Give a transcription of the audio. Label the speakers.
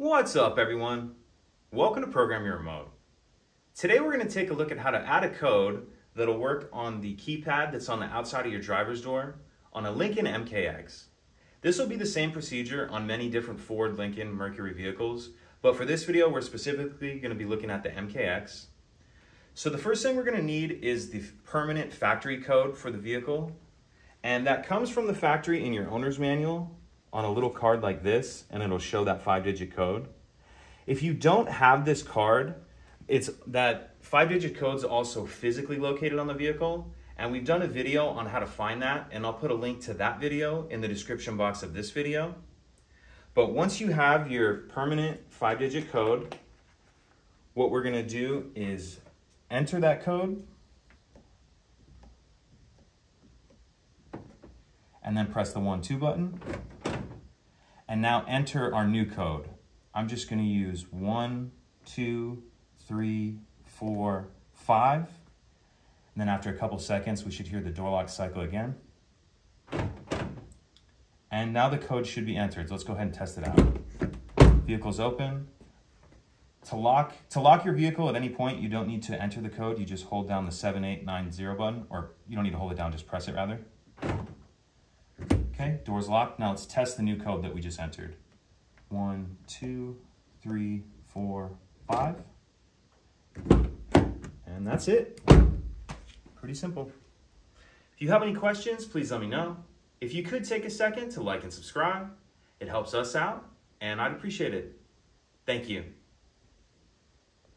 Speaker 1: What's up everyone? Welcome to Program Your Remote. Today we're going to take a look at how to add a code that'll work on the keypad that's on the outside of your driver's door on a Lincoln MKX. This will be the same procedure on many different Ford, Lincoln, Mercury vehicles, but for this video we're specifically going to be looking at the MKX. So the first thing we're going to need is the permanent factory code for the vehicle, and that comes from the factory in your owner's manual on a little card like this, and it'll show that five digit code. If you don't have this card, it's that five digit code is also physically located on the vehicle. And we've done a video on how to find that, and I'll put a link to that video in the description box of this video. But once you have your permanent five digit code, what we're gonna do is enter that code and then press the one, two button. And now enter our new code. I'm just gonna use one, two, three, four, five. And then after a couple seconds, we should hear the door lock cycle again. And now the code should be entered. So let's go ahead and test it out. Vehicle's open. To lock, to lock your vehicle at any point, you don't need to enter the code. You just hold down the 7890 button, or you don't need to hold it down, just press it rather. Okay, door's locked. Now let's test the new code that we just entered. One, two, three, four, five. And that's it. Pretty simple. If you have any questions, please let me know. If you could take a second to like and subscribe, it helps us out, and I'd appreciate it. Thank you.